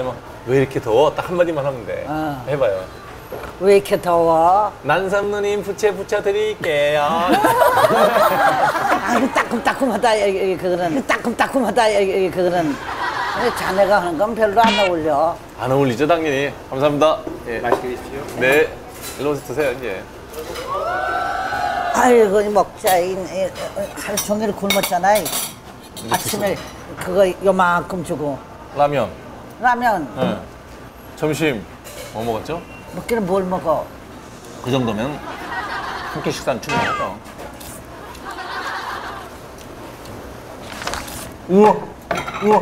뭐, 왜 이렇게 더워? 딱 한마디만 하면 돼. 어. 해봐요. 왜 이렇게 더워? 난삼 누님 부채 붙여드릴게요. 아이고 따끔따끔하다 여기 그거는 따끔따끔하다 여기 그거는 근데 자네가 하는 건 별로 안 어울려 안 어울리죠, 당연히. 감사합니다. 예. 맛있게 드십시오. 네. 일로 오서 드세요, 이제. 아이고 먹자 이, 이, 하루 종일 굶었잖아 이. 아침에 그거 요만큼 주고 라면. 라면 예. 점심. 뭐 먹었죠? 먹기는 뭘 먹어 그 정도면 한 끼 식사는 충분하죠. 우와! 우와!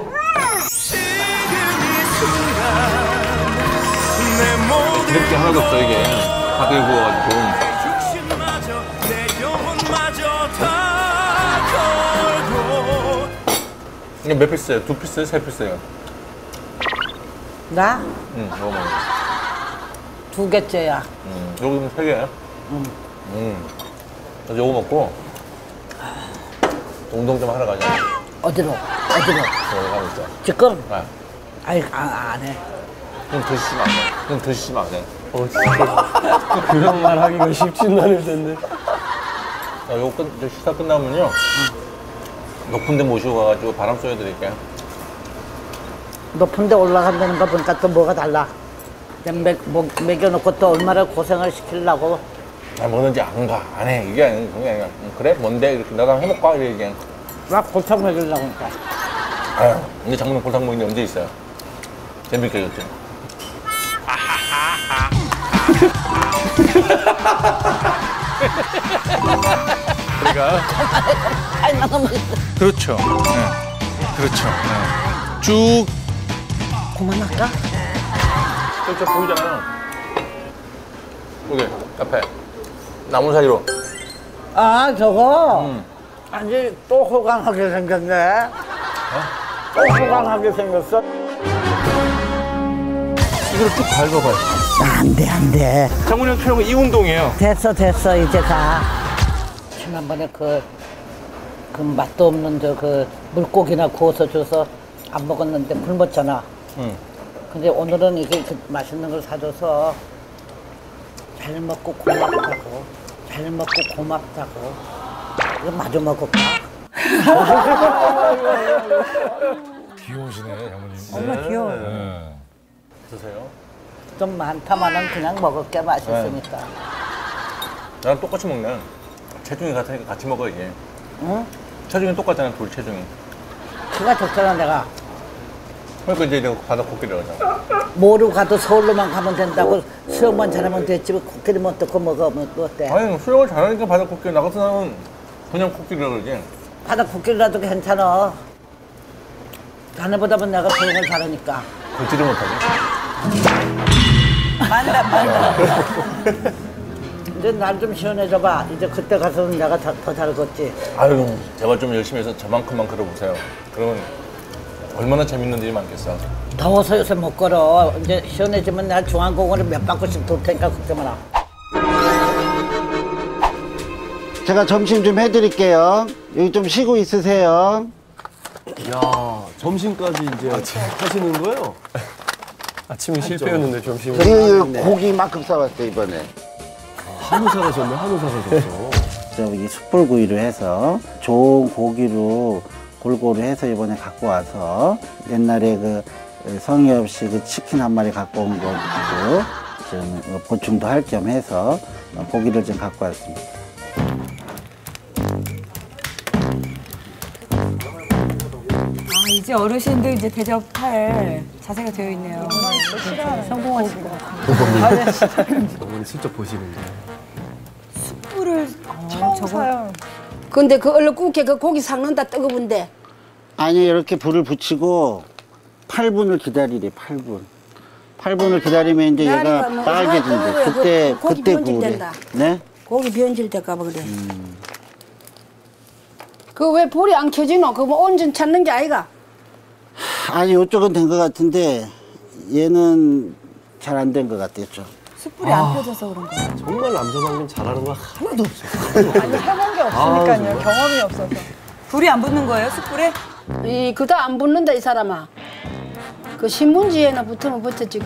이렇게 하나도 없어, 이게. 밥을 구워가지고. 이게 몇 piece예요? 두 piece? 세 piece예요? 나? 응, 이거 먹어. 두 개째야 음, 여기는 세 개예요? 응. 음. 그래서 요거 먹고 운동 좀 하러 가자. 어디로? 어디로? 여기 가고 있어. 지금? 아, 아이 아, 안해 그럼 드시면 안 돼. 그럼 드시면 안 돼. 어, 진짜 그런 말 하기가 쉽진 않을 텐데. 자, 요거 끝, 식사 끝나면요. 높은 데 모시고 가가지고 바람 쐬어드릴게요. 높은 데 올라간다는 거 보니까 또 뭐가 달라 먹, 먹, 먹여놓고 또 얼마나 고생을 시키려고 아, 뭐든지 안 가. 안 해. 이게 아니라 그게 아니라 응, 그래? 뭔데? 이렇게 한번 해볼까? 이래, 이게. 막 골탕 먹이려고 하니까 아유, 근데 장모님 골탕 먹는 게 언제 있어요? 재밌게 해줬지. 우리가 그렇죠. 네. 그렇죠. 네. 쭉 그만할까? 저쪽 보이잖아요. 여기, 앞에. 나무 사이로. 아 저거 음. 아니 또 호강하게 생겼네 또 호강하게 생겼어 이걸 쭉 밟아봐요. 안 돼 안 돼 장모님 필요한 이 운동이에요. 됐어 됐어 이제 가 지난번에 그, 그 맛도 없는 저 그 물고기나 구워서 줘서 안 먹었는데 굶었잖아 응. 근데 오늘은 이게 그 맛있는 걸 사줘서 잘 먹고 고맙다고 잘 먹고 고맙다고 이거 마저 먹을까? 귀여우시네, 장모님. 정말 귀여워 네. 드세요. 좀 많다마는 그냥 먹을게 맛있으니까 나랑 똑같이 먹네. 체중이 같으니까 같이 먹어, 이게. 응? 체중이 똑같잖아, 둘 체중이. 그가 좋잖아 내가 그러니까 이제 내가 바다 코끼리를 하잖아. 뭐로 가도 서울로만 가면 된다고 수영만 잘하면 됐지 왜 코끼리만 어떻게 먹어 뭐 어때? 아니, 수영을 잘하니까 바다 코끼리. 나 같은 사람은 그냥 코끼리라 그러지. 바다 코끼리라도 괜찮아 자네보다 는 내가 수영을 잘하니까 걷지를 못하지. 이제 날 좀 시원해져봐 이제 그때 가서는 내가 더 잘 걷지 아유, 제발 좀 열심히 해서 저만큼만 걸어보세요. 그러면 얼마나 재밌는 일이 많겠어. 더워서 요새 못 걸어 이제 시원해지면 내가 중앙공원을 몇 바퀴씩 돌 테니까 걱정 마라 제가 점심 좀 해드릴게요. 여기 좀 쉬고 있으세요. 야 점심까지 이제 하시는 거예요? 아침에 실패였는데 점심은. 그리고 고기 이만큼 싸왔어요, 이번에. 한우 사가셨네 한우 사가셨어. 저기 숯불구이로 해서 좋은 고기로 골고루 해서 이번에 갖고 와서 옛날에 그 성의 없이 그 치킨 한 마리 갖고 온 거고 좀 보충도 할 겸 해서 고기를 좀 갖고 왔습니다. 아, 이제 어르신들 이제 대접할 자세가 되어 있네요. 성공하신 것 같아요. 어머니 슬쩍 보시는데. 뿔을 어, 저거 근데 그 얼른 굽게 그 고기 삭는다 뜨거운데 아니 이렇게 불을 붙이고 8분을 기다리래 8분 8분을 기다리면 이제 기다리면 얘가 뭐 빨개진대 그때 그 고기 그때 변질 구우래 된다. 네? 고기 변질될까 봐 그래 그 왜 불이 안 켜지노? 그뭐 온전 찾는 게 아이가 아니 이쪽은 된 것 같은데 얘는 잘 안 된 것 같았죠 숯불이 안 펴져서 그런 거예요. 정말 남자방님 잘하는 거 하나도 없어요. 아니 게 없으니까요. 경험이 없어서. 불이 안 붙는 거예요, 숯불에? 이 그다 안 붙는다 이 사람아 그 신문지에는 붙으면 붙었지